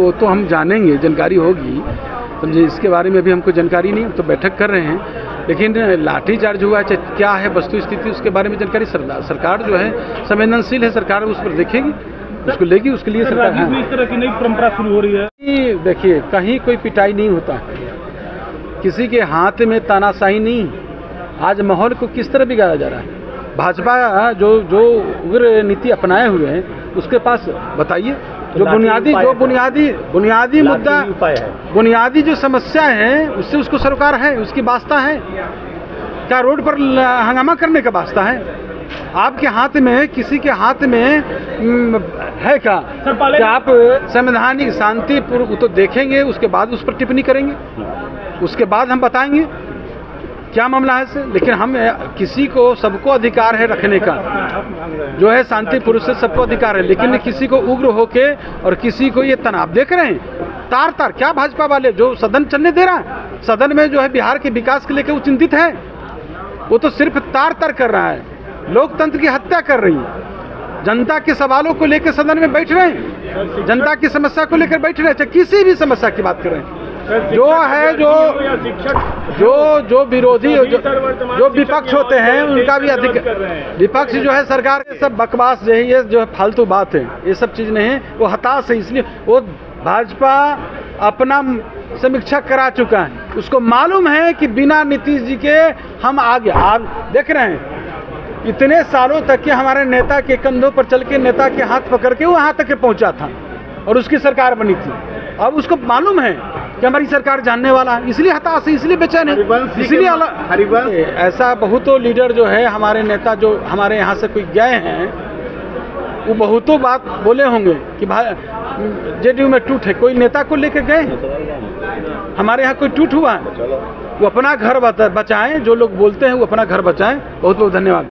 वो तो हम जानेंगे जानकारी होगी। समझे इसके बारे में भी हमको जानकारी नहीं हम तो बैठक कर रहे हैं। लेकिन लाठी चार्ज हुआ चाहे क्या है वस्तु स्थिति उसके बारे में जानकारी सरकार जो है संवेदनशील है सरकार उस पर देखेगी उसको लेगी उसके लिए सरकार में इस तरह की नई परंपरा शुरू हो रही है। देखिए कहीं कोई पिटाई नहीं होता। किसी के हाथ में तानाशाही नहीं। आज माहौल को किस तरह बिगाड़ा जा रहा है? भाजपा जो जो उग्र नीति अपनाए हुए हैं उसके पास बताइए। जो बुनियादी जो बुनियादी बुनियादी मुद्दा है। बुनियादी जो समस्या है उससे उसको सरोकार है उसकी वास्ता है। क्या रोड पर हंगामा करने का वास्ता है? आपके हाथ में किसी के हाथ में है क्या? कि आप संवैधानिक शांतिपूर्वक तो देखेंगे उसके बाद उस पर टिप्पणी करेंगे? उसके बाद हम बताएँगे? क्या मामला है सर लेकिन हम किसी को सबको अधिकार है रखने का। जो है शांति पुरुष से सबको अधिकार है, लेकिन किसी को उग्र होके और किसी को ये तनाव देख रहे हैं। तार तार, क्या भाजपा वाले जो सदन चलने दे रहा है? सदन में जो है बिहार के विकास के लेकर वो चिंतित है। वो तो सिर्फ़ तार तार कर रहा है। लोकतंत्र की हत्या कर रही है। जनता के सवालों को लेकर सदन में बैठ रहे हैं। जनता की समस्या को लेकर बैठ रहे हैं। चाहे किसी भी समस्या की बात करें जो है जो जो जो विरोधी जो, जो विपक्ष होते हैं उनका भी अधिक विपक्ष जो है सरकार के सब बकवास जो है ये जो है फालतू बात है ये सब चीज़ नहीं है वो हताश है इसलिए वो भाजपा अपना समीक्षा करा चुका है। उसको मालूम है कि बिना नीतीश जी के हम आगे आप देख रहे हैं इतने सालों तक के हमारे नेता के कंधों पर चल के नेता के हाथ पकड़ के वो यहाँ तक के पहुँचा था और उसकी सरकार बनी थी। अब उसको मालूम है कि हमारी सरकार जानने वाला है। इसलिए हताश है इसलिए बेचैन है। इसलिए ऐसा बहुतों लीडर जो है हमारे नेता जो हमारे यहाँ से कोई गए हैं वो बहुतों बात बोले होंगे कि भाई जेडीयू में टूट है। कोई नेता को लेकर गए? हैं हमारे यहाँ कोई टूट हुआ है? वो अपना घर बचाएँ जो लोग बोलते हैं वो अपना घर बचाएँ। बहुत बहुत धन्यवाद।